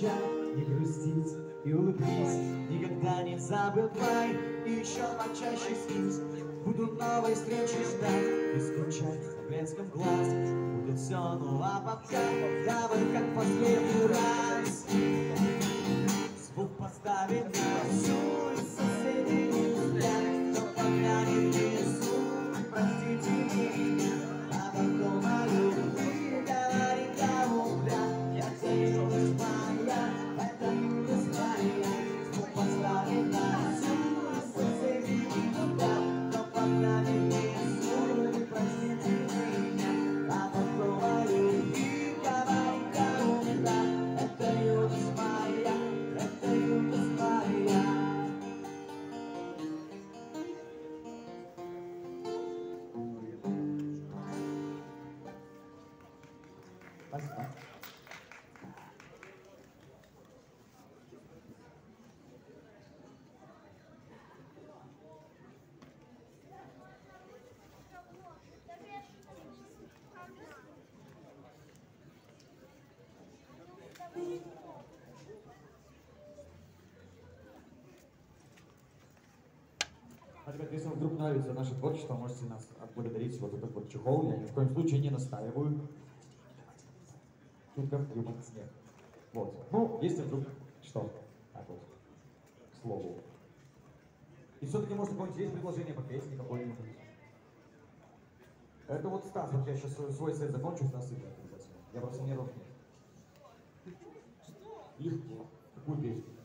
прощай, не грустить и улыбнись, никогда не забывай, и еще почаще снись. Буду новой встречи ждать и скучать на блеском глаз. Будет все, ну а пока давай как последний раз. Звук поставим на всю. если вам вдруг нравится наше творчество, можете нас отблагодарить вот этот вот чехол. Я ни в коем случае не настаиваю. Шутка, юмор, смех. Вот. Ну, если вдруг что, так вот, к слову. И все-таки, может, какое-нибудь есть предложение по песне какой-нибудь. Это вот Стас, вот я сейчас свой, свой сет закончу, Стас играет. Я просто не ровный. Легко. Какую песню?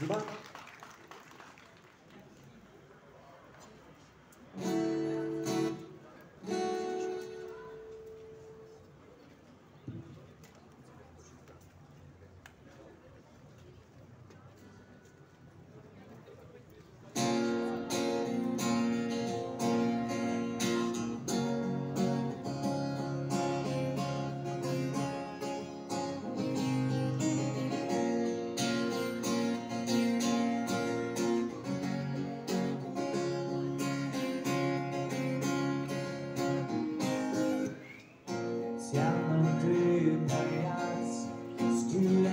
Zıba.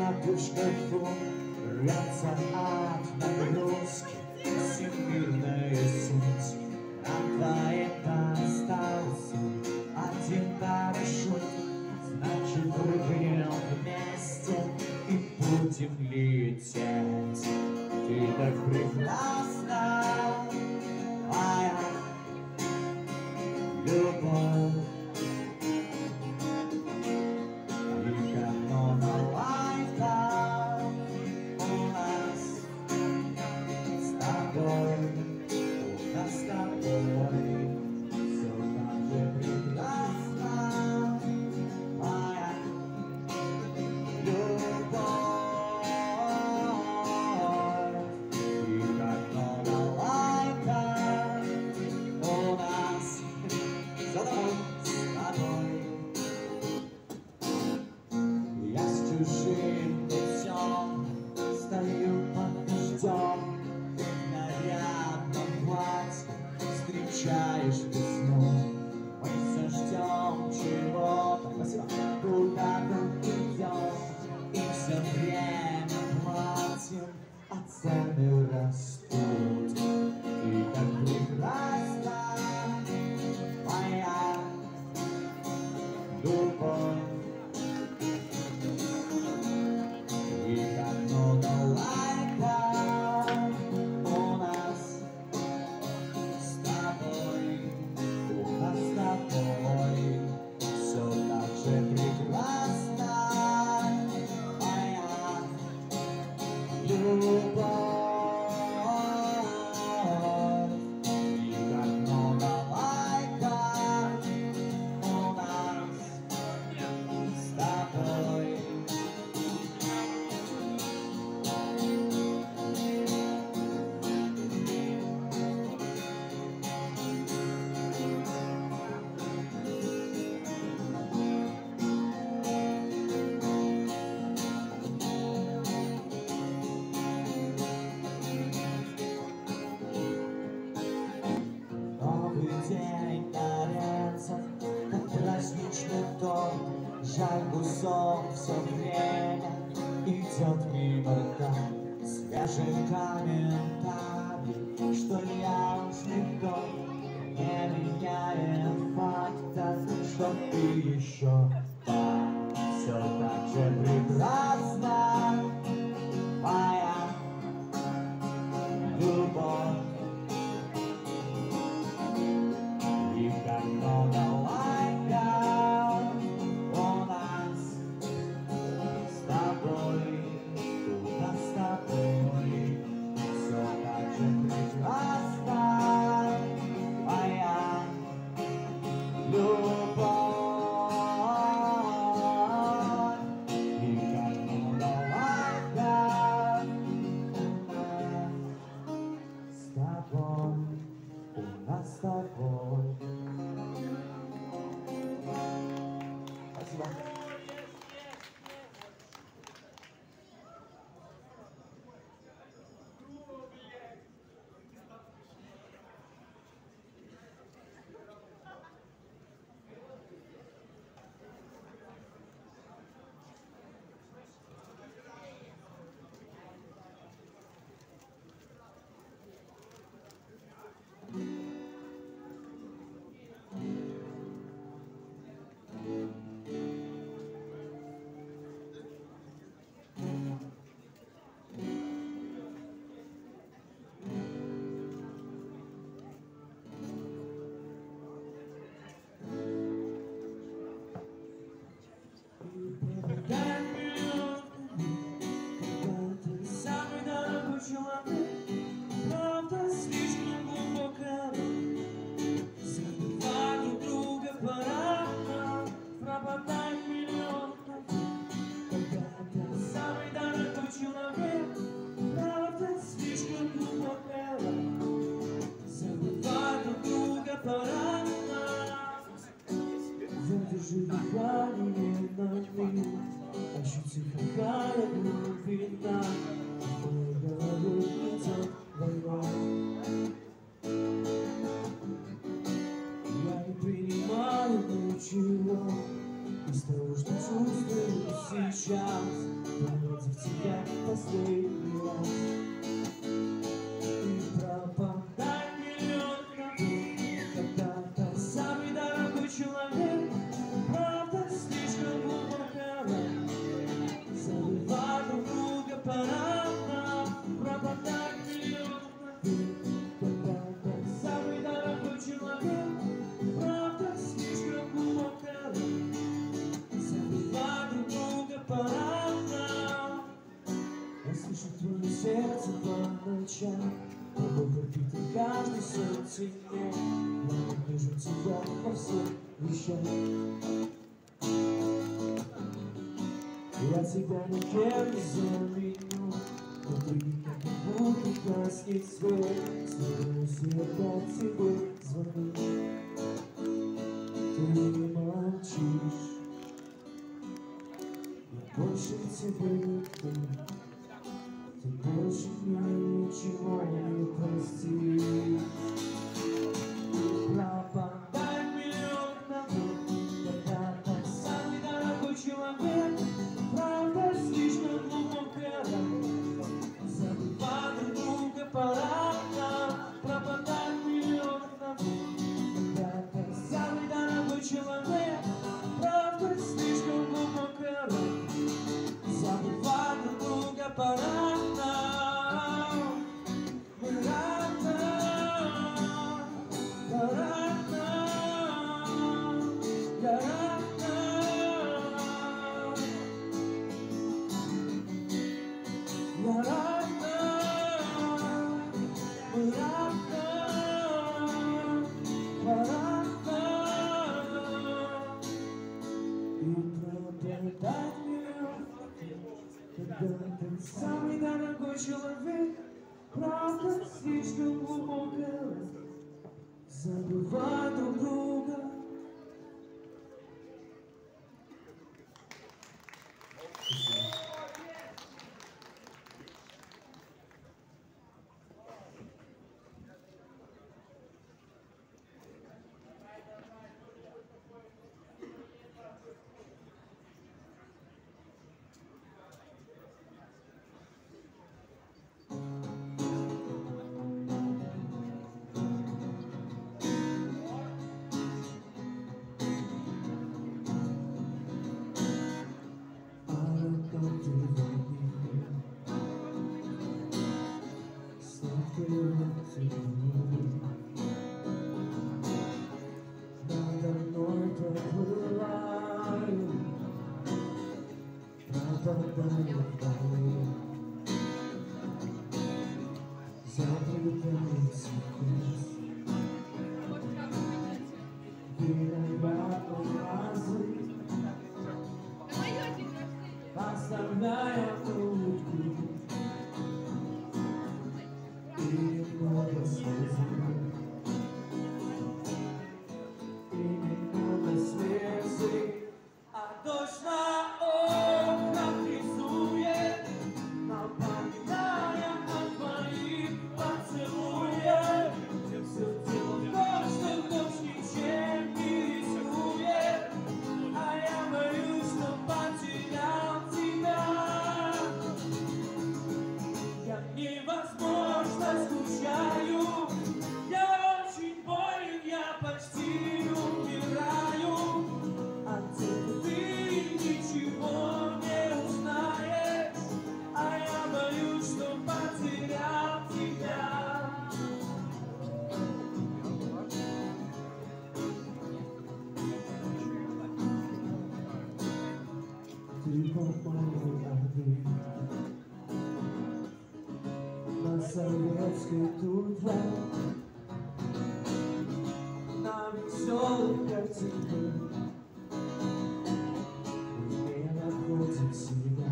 jabłuszko fu Wraca, a w Polski Singilne jest słońce. жаль кусок все время Идет мимо рта свежим комментами Что я уж никто не меняет. Факта Что ты еще так, все так же прекрасно тишине Я вижу тебя во всем вещах Я тебя. Ничем не заменю Внутри меня как будто гаснет свет Слышу сердце тебе звонит Ты не молчишь Я больше тебя не помню Ты больше меня Театр не пробился Переба алмазы Основная На веселых картинках Мы находим себя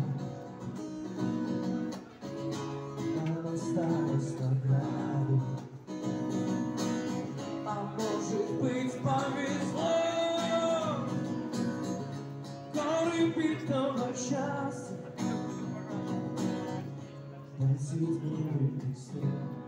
Нам осталось награду А может быть повезло? Горы битого счастья Спасибо, ты стоишь